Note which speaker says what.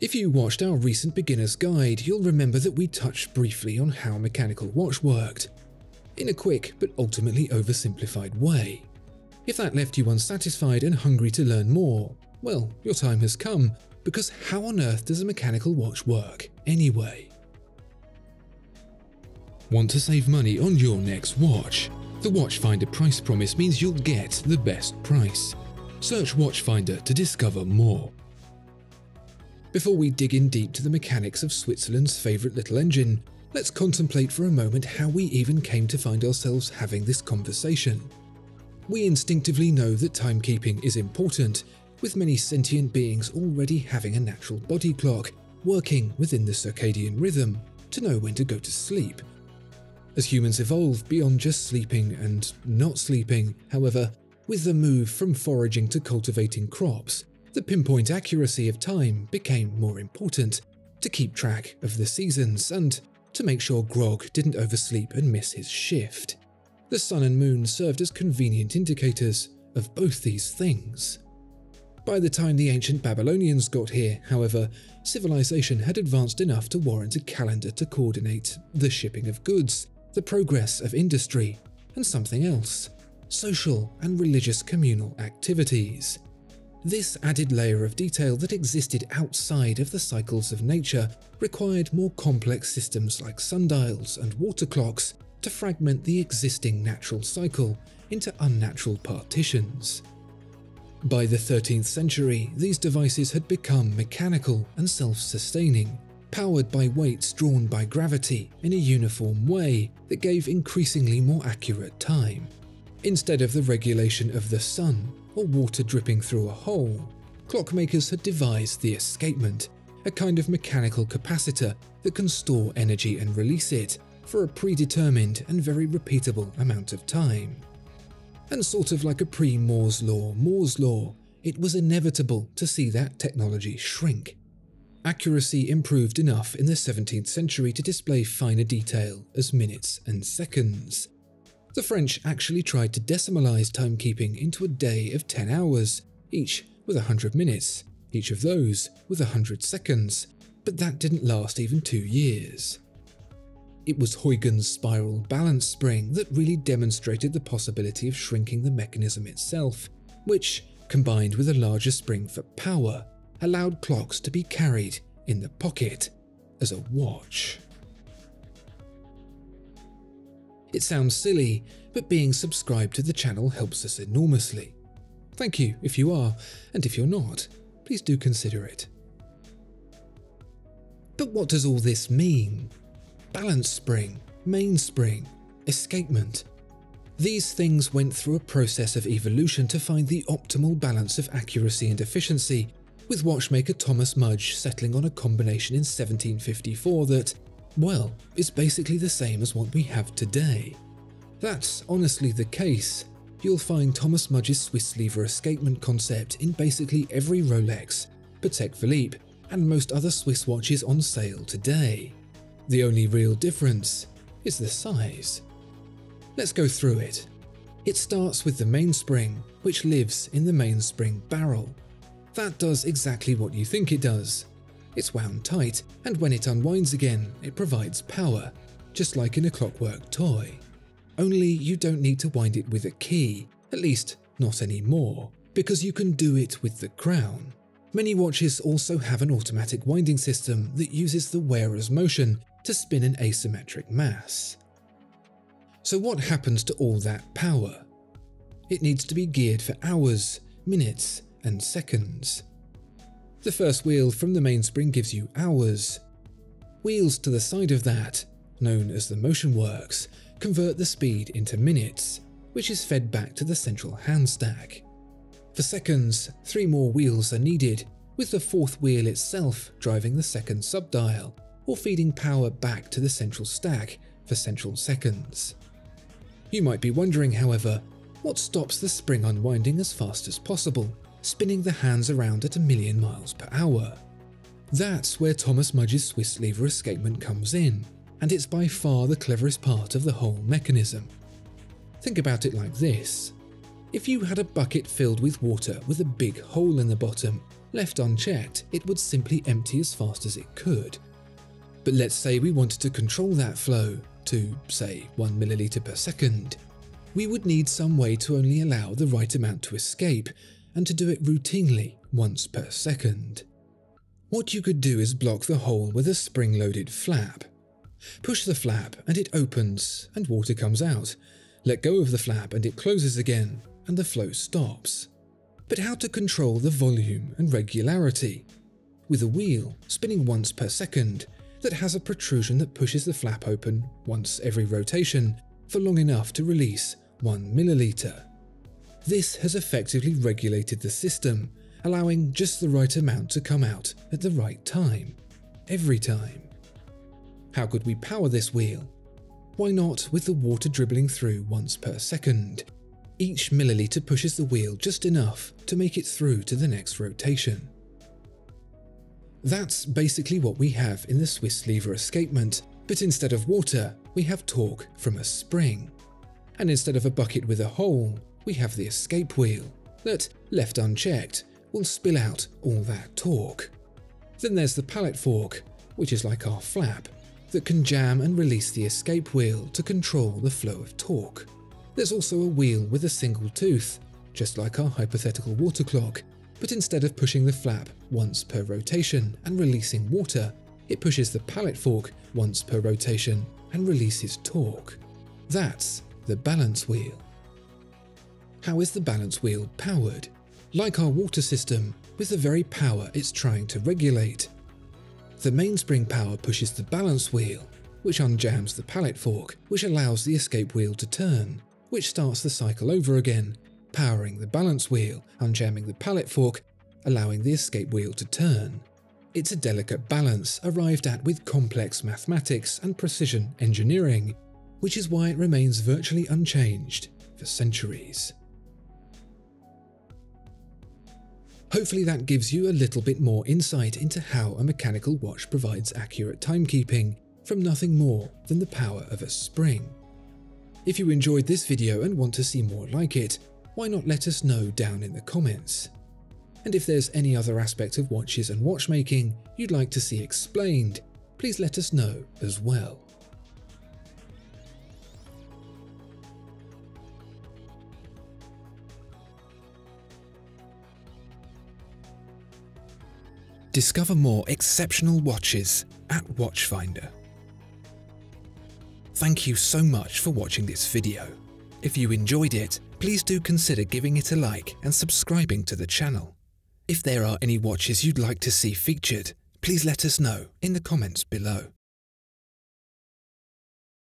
Speaker 1: If you watched our recent beginner's guide, you'll remember that we touched briefly on how mechanical watch worked, in a quick but ultimately oversimplified way. If that left you unsatisfied and hungry to learn more, well, your time has come, because how on earth does a mechanical watch work anyway? Want to save money on your next watch? The Watchfinder price promise means you'll get the best price. Search Watchfinder to discover more. Before we dig in deep to the mechanics of Switzerland's favourite little engine, let's contemplate for a moment how we even came to find ourselves having this conversation. We instinctively know that timekeeping is important, with many sentient beings already having a natural body clock working within the circadian rhythm to know when to go to sleep. As humans evolve beyond just sleeping and not sleeping, however, with the move from foraging to cultivating crops, the pinpoint accuracy of time became more important to keep track of the seasons and to make sure Grog didn't oversleep and miss his shift. The sun and moon served as convenient indicators of both these things. By the time the ancient Babylonians got here, however, civilization had advanced enough to warrant a calendar to coordinate the shipping of goods, the progress of industry, and something else social and religious communal activities. This added layer of detail that existed outside of the cycles of nature required more complex systems like sundials and water clocks to fragment the existing natural cycle into unnatural partitions. By the 13th century, these devices had become mechanical and self-sustaining, powered by weights drawn by gravity in a uniform way that gave increasingly more accurate time. Instead of the regulation of the sun, or water dripping through a hole, clockmakers had devised the escapement, a kind of mechanical capacitor that can store energy and release it for a predetermined and very repeatable amount of time. And sort of like a pre Moore's Law, Moore's Law, it was inevitable to see that technology shrink. Accuracy improved enough in the 17th century to display finer detail as minutes and seconds, the French actually tried to decimalize timekeeping into a day of 10 hours, each with 100 minutes, each of those with 100 seconds, but that didn't last even two years. It was Huygens' spiral balance spring that really demonstrated the possibility of shrinking the mechanism itself, which, combined with a larger spring for power, allowed clocks to be carried in the pocket as a watch. It sounds silly, but being subscribed to the channel helps us enormously. Thank you if you are, and if you're not, please do consider it. But what does all this mean? Balance spring, mainspring, escapement. These things went through a process of evolution to find the optimal balance of accuracy and efficiency, with watchmaker Thomas Mudge settling on a combination in 1754 that, well, it's basically the same as what we have today. That's honestly the case. You'll find Thomas Mudge's Swiss lever escapement concept in basically every Rolex, Patek Philippe, and most other Swiss watches on sale today. The only real difference is the size. Let's go through it. It starts with the mainspring, which lives in the mainspring barrel. That does exactly what you think it does. It's wound tight, and when it unwinds again, it provides power, just like in a clockwork toy. Only you don't need to wind it with a key, at least not anymore, because you can do it with the crown. Many watches also have an automatic winding system that uses the wearer's motion to spin an asymmetric mass. So what happens to all that power? It needs to be geared for hours, minutes, and seconds. The first wheel from the mainspring gives you hours. Wheels to the side of that, known as the motion works, convert the speed into minutes, which is fed back to the central hand stack. For seconds, three more wheels are needed, with the fourth wheel itself driving the second subdial, or feeding power back to the central stack for central seconds. You might be wondering, however, what stops the spring unwinding as fast as possible spinning the hands around at a million miles per hour. That's where Thomas Mudge's Swiss lever escapement comes in, and it's by far the cleverest part of the whole mechanism. Think about it like this. If you had a bucket filled with water with a big hole in the bottom, left unchecked, it would simply empty as fast as it could. But let's say we wanted to control that flow to, say, 1 milliliter per second. We would need some way to only allow the right amount to escape, and to do it routinely once per second. What you could do is block the hole with a spring-loaded flap. Push the flap and it opens and water comes out. Let go of the flap and it closes again and the flow stops. But how to control the volume and regularity? With a wheel spinning once per second that has a protrusion that pushes the flap open once every rotation for long enough to release 1 milliliter. This has effectively regulated the system, allowing just the right amount to come out at the right time, every time. How could we power this wheel? Why not with the water dribbling through once per second? Each milliliter pushes the wheel just enough to make it through to the next rotation. That's basically what we have in the Swiss lever escapement, but instead of water, we have torque from a spring. And instead of a bucket with a hole, we have the escape wheel that, left unchecked, will spill out all that torque. Then there's the pallet fork, which is like our flap, that can jam and release the escape wheel to control the flow of torque. There's also a wheel with a single tooth, just like our hypothetical water clock, but instead of pushing the flap once per rotation and releasing water, it pushes the pallet fork once per rotation and releases torque. That's the balance wheel. How is the balance wheel powered? Like our water system, with the very power it's trying to regulate. The mainspring power pushes the balance wheel, which unjams the pallet fork, which allows the escape wheel to turn, which starts the cycle over again, powering the balance wheel, unjamming the pallet fork, allowing the escape wheel to turn. It's a delicate balance arrived at with complex mathematics and precision engineering, which is why it remains virtually unchanged for centuries. Hopefully that gives you a little bit more insight into how a mechanical watch provides accurate timekeeping from nothing more than the power of a spring. If you enjoyed this video and want to see more like it, why not let us know down in the comments? And if there's any other aspect of watches and watchmaking you'd like to see explained, please let us know as well. Discover more exceptional watches at Watchfinder. Thank you so much for watching this video. If you enjoyed it, please do consider giving it a like and subscribing to the channel. If there are any watches you'd like to see featured, please let us know in the comments below.